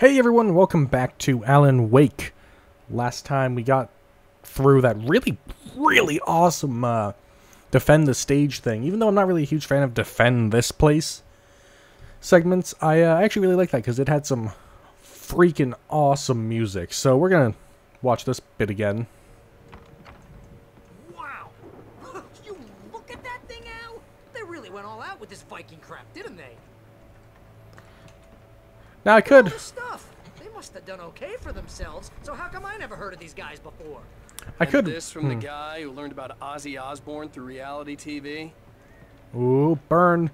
Hey everyone, welcome back to Alan Wake. Last time we got through that really, really awesome uh, defend the stage thing. Even though I'm not really a huge fan of defend this place segments, I uh, actually really like that because it had some freaking awesome music. So we're gonna watch this bit again. Wow! you look at that thing, Al? They really went all out with this Viking crap, didn't they? Now I could, this stuff. They must have done okay for themselves. So how come I never heard of these guys before? I And could. This from the hmm. guy who learned about Ozzy Osbourne through reality TV. Ooh, burn.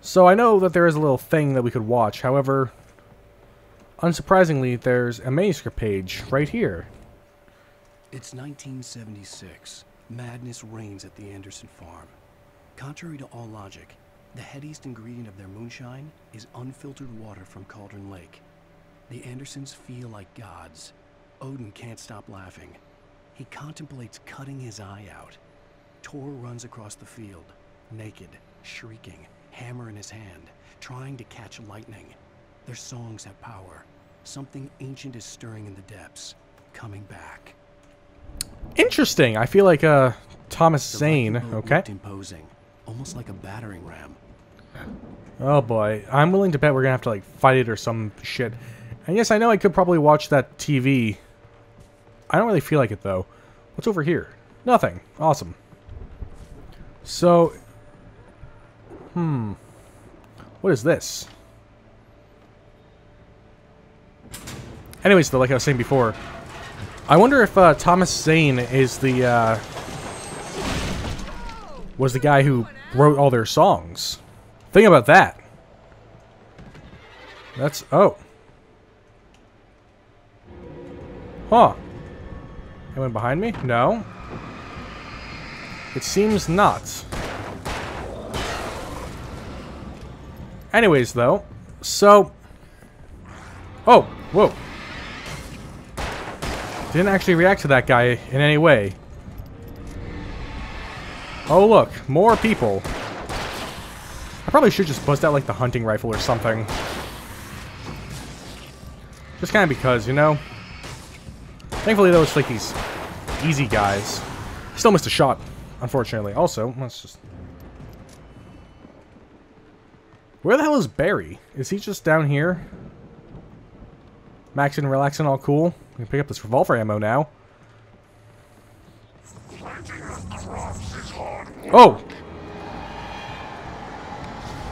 So I know that there is a little thing that we could watch. However, unsurprisingly, there's a manuscript page right here. It's 1976. Madness reigns at the Anderson farm. Contrary to all logic, the headiest ingredient of their moonshine is unfiltered water from Cauldron Lake. The Andersons feel like gods. Odin can't stop laughing. He contemplates cutting his eye out. Tor runs across the field, naked, shrieking, hammer in his hand, trying to catch lightning. Their songs have power. Something ancient is stirring in the depths, coming back. Interesting. I feel like uh Thomas Zane. Okay. imposing, almost like a battering ram. Oh boy, I'm willing to bet we're gonna have to like fight it or some shit. And yes, I know I could probably watch that TV. I don't really feel like it though. What's over here? Nothing. Awesome. So, hmm, what is this? Anyways, though, like I was saying before, I wonder if uh, Thomas Zane is the uh, was the guy who wrote all their songs. Think about that. That's oh. Huh. Anyone behind me? No. It seems not. Anyways, though, so. Oh, whoa. Didn't actually react to that guy in any way. Oh, look, more people. I probably should just bust out like the hunting rifle or something. Just kind of because, you know? Thankfully, though, it's like these easy guys. Still missed a shot, unfortunately. Also, let's just... Where the hell is Barry? Is he just down here? Maxing, relaxing, all cool? We can pick up this revolver ammo now. Oh!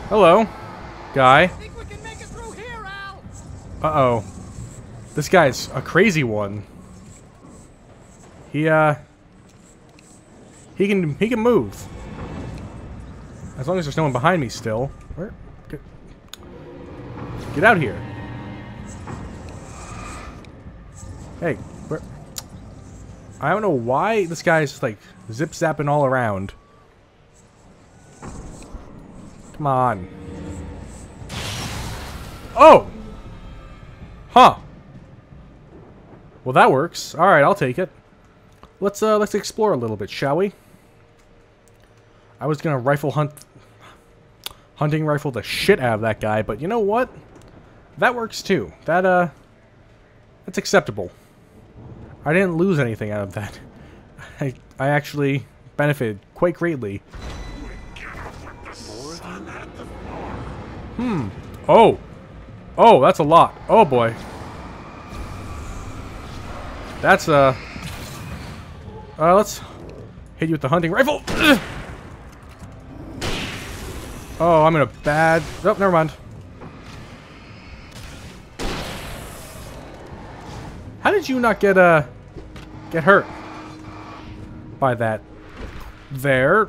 Here, guy. Uh-oh. This guy's a crazy one. He, uh... He can, he can move. As long as there's no one behind me still. Where? Get, get out here. Hey, where? I don't know why this guy's just like zip-zapping all around. Come on. Oh! Huh. Well, that works. All right, I'll take it. Let's uh, let's explore a little bit, shall we? I was gonna rifle hunt, hunting rifle the shit out of that guy, but you know what? That works too. That uh, that's acceptable. I didn't lose anything out of that. I I actually benefited quite greatly. Hmm. Oh. Oh, that's a lot. Oh boy. That's uh Uh let's hit you with the hunting rifle. Ugh. Oh, I'm in a bad Oh, never mind. How did you not get uh get hurt by that? There.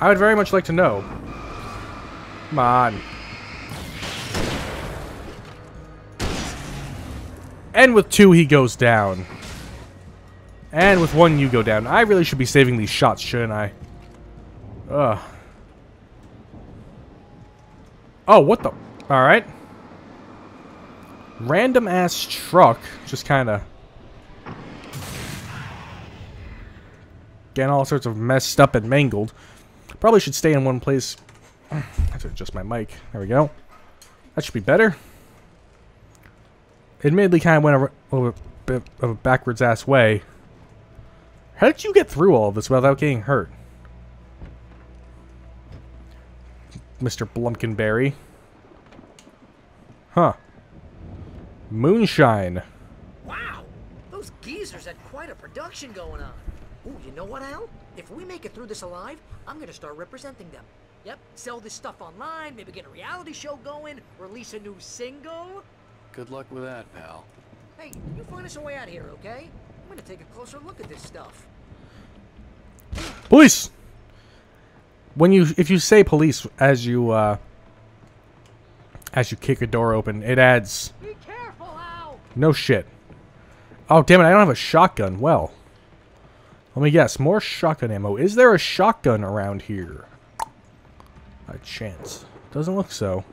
I would very much like to know. Come on. And with two, he goes down. And with one, you go down. I really should be saving these shots, shouldn't I? Ugh. Oh, what the? Alright. Random ass truck. Just kind of. Getting all sorts of messed up and mangled. Probably should stay in one place. I have to adjust my mic. There we go. That should be better. admittedly kind of went a, little bit of a backwards ass way. How did you get through all this without getting hurt? Mr. Blumpkinberry. Huh. Moonshine. Wow, those geezers had quite a production going on. Ooh, you know what, Al? If we make it through this alive, I'm gonna start representing them. Yep, sell this stuff online, maybe get a reality show going, release a new single. Good luck with that, pal. Hey, you find us a way out of here, okay? I'm gonna take a closer look at this stuff. Police! When you, if you say police as you, uh, as you kick a door open, it adds Be careful, Al! No shit. Oh, damn it, I don't have a shotgun. Well. Let me guess. More shotgun ammo. Is there a shotgun around here? A chance. Doesn't look so.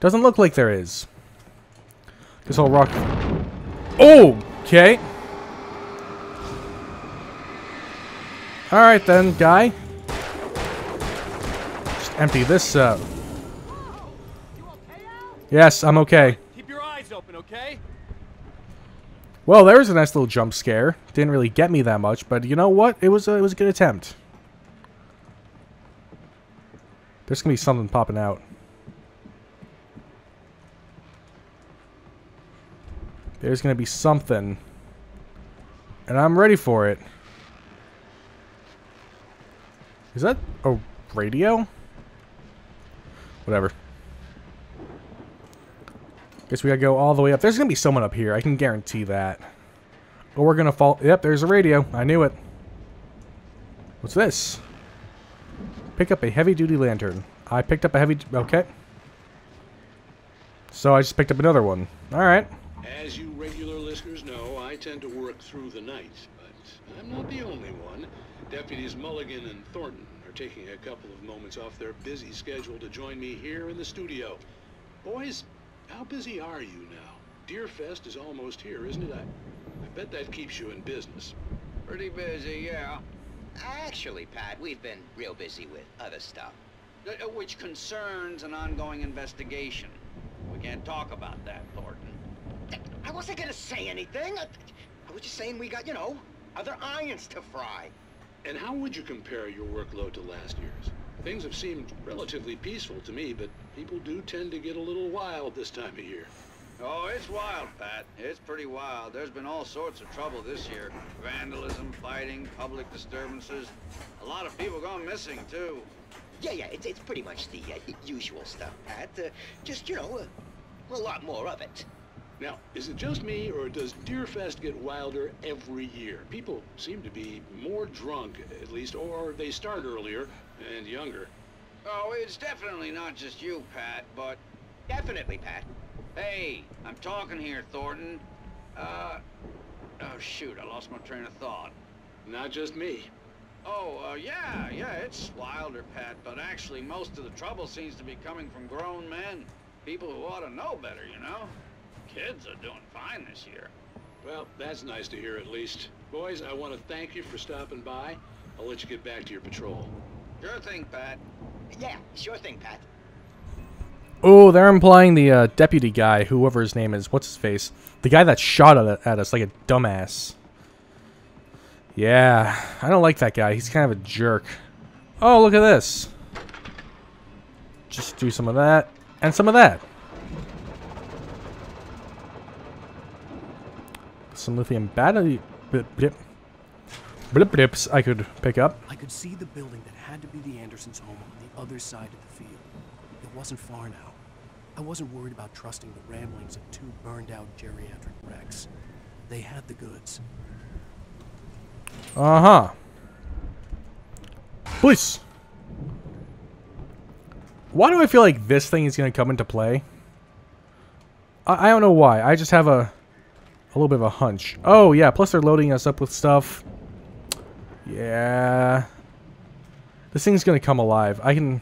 Doesn't look like there is. This whole rock... Oh! Okay. Alright then, guy. Just empty this, uh... Okay, Al? Yes, I'm okay. Keep your eyes open, okay? Well, there was a nice little jump scare. Didn't really get me that much, but you know what? It was a, it was a good attempt. There's gonna be something popping out. There's gonna be something. And I'm ready for it. Is that a radio? Whatever. Guess we gotta go all the way up. There's gonna be someone up here. I can guarantee that. Or we're gonna fall. Yep, there's a radio. I knew it. What's this? Pick up a heavy-duty lantern. I picked up a heavy... Okay. So I just picked up another one. Alright. As you regular listeners know, I tend to work through the night, but I'm not the only one. Deputies Mulligan and Thornton are taking a couple of moments off their busy schedule to join me here in the studio. Boys, how busy are you now? Deerfest is almost here, isn't it? I, I bet that keeps you in business. Pretty busy, yeah. Actually, Pat, we've been real busy with other stuff. uh, uh, Which concerns an ongoing investigation. We can't talk about that, Thornton. I wasn't gonna say anything. I, I was just saying we got, you know, other irons to fry. And how would you compare your workload to last year's? Things have seemed relatively peaceful to me, but people do tend to get a little wild this time of year. Oh, it's wild, Pat. It's pretty wild. There's been all sorts of trouble this year. Vandalism, fighting, public disturbances. A lot of people gone missing, too. Yeah, yeah, it's, it's pretty much the uh, usual stuff, Pat. Uh, just, you know, uh, a lot more of it. Now, is it just me, or does Deerfest get wilder every year? People seem to be more drunk, at least, or they start earlier and younger. Oh, it's definitely not just you, Pat, but... Definitely, Pat. Hey, I'm talking here, Thornton. Uh... Oh, shoot, I lost my train of thought. Not just me. Oh, uh, yeah, yeah, it's wilder, Pat, but actually most of the trouble seems to be coming from grown men. People who ought to know better, you know? Kids are doing fine this year. Well, that's nice to hear at least. Boys, I want to thank you for stopping by. I'll let you get back to your patrol. Sure thing, Pat. Yeah, sure thing, Pat. Oh, they're implying the uh, deputy guy, whoever his name is. What's his face? The guy that shot at, at us like a dumbass. Yeah, I don't like that guy. He's kind of a jerk. Oh, look at this. Just do some of that and some of that. Some lithium battery blip, blip, blip blips I could pick up. I could see the building that had to be the Andersons' home on the other side of the field. Wasn't far now. I wasn't worried about trusting the ramblings of two burned out geriatric wrecks. They had the goods. Uh-huh. Police! Why do I feel like this thing is going to come into play? I, I don't know why. I just have a a little bit of a hunch. Oh, yeah. Plus they're loading us up with stuff. Yeah. This thing's going to come alive. I can...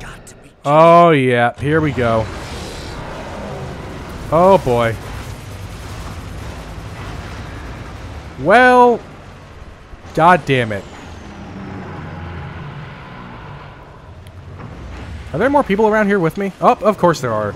Got to be. Oh, yeah. Here we go. Oh, boy. Well... God damn it. Are there more people around here with me? Oh, of course there are.